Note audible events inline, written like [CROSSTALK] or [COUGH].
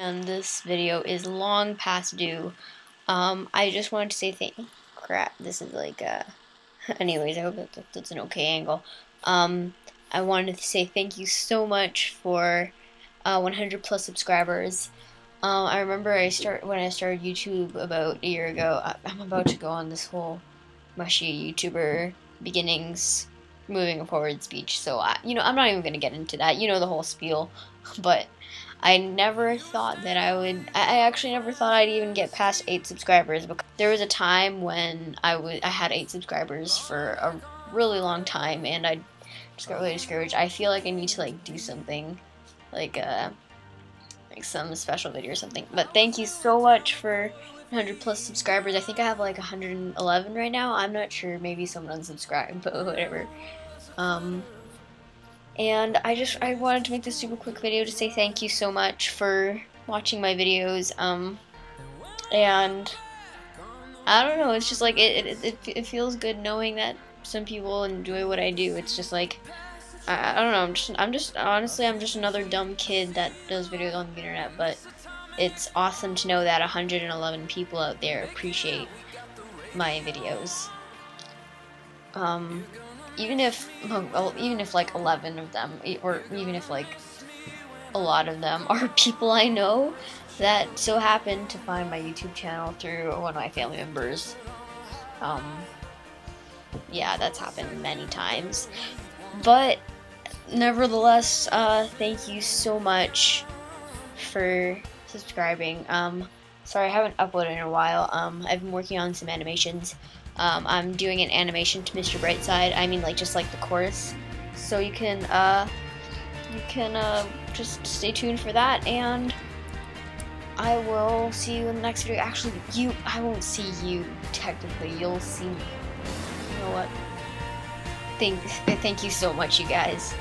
and this video is long past due. Um, I just wanted to say thank. Crap, this is like. Uh, [LAUGHS] anyways, I hope that that's an okay angle. Um, I wanted to say thank you so much for uh, 100 plus subscribers. Um, I remember I start when I started YouTube about a year ago. I, I'm about to go on this whole mushy YouTuber beginnings, moving forward speech. So I, you know, I'm not even gonna get into that. You know the whole spiel, [LAUGHS] but I never thought that I would. I actually never thought I'd even get past eight subscribers. Because there was a time when I would I had eight subscribers for a really long time, and I just got really discouraged. I feel like I need to like do something, like uh, like some special video or something. But thank you so much for 100 plus subscribers. I think I have like 111 right now. I'm not sure. Maybe someone unsubscribed, [LAUGHS] but whatever. Um, and I just I wanted to make this super quick video to say thank you so much for watching my videos. Um, and I don't know, it's just like it, it, it, it feels good knowing that some people enjoy what I do. It's just like I, I don't know. I'm just I'm just honestly I'm just another dumb kid that does videos on the internet, but it's awesome to know that 111 people out there appreciate my videos. Um, even if well, even if like 11 of them or even if like a lot of them are [LAUGHS] people I know that so happen to find my YouTube channel through one of my family members. Um, yeah, that's happened many times. But nevertheless, uh, thank you so much for subscribing. Um, sorry, I haven't uploaded in a while. Um, I've been working on some animations. Um, I'm doing an animation to Mr. Brightside. I mean, like just like the chorus. So you can uh, you can uh, just stay tuned for that, and I will see you in the next video. Actually, you I won't see you technically. You'll see me. You know what? Thank thank you so much, you guys.